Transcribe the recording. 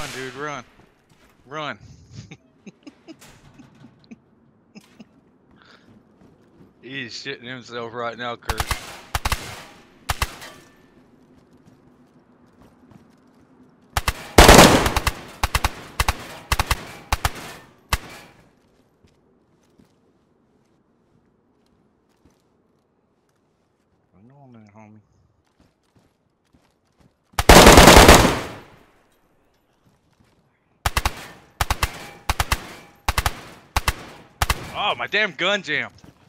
Run, dude, run. Run. He's shitting himself right now, Kurt. Run on there, homie. Oh, my damn gun jammed.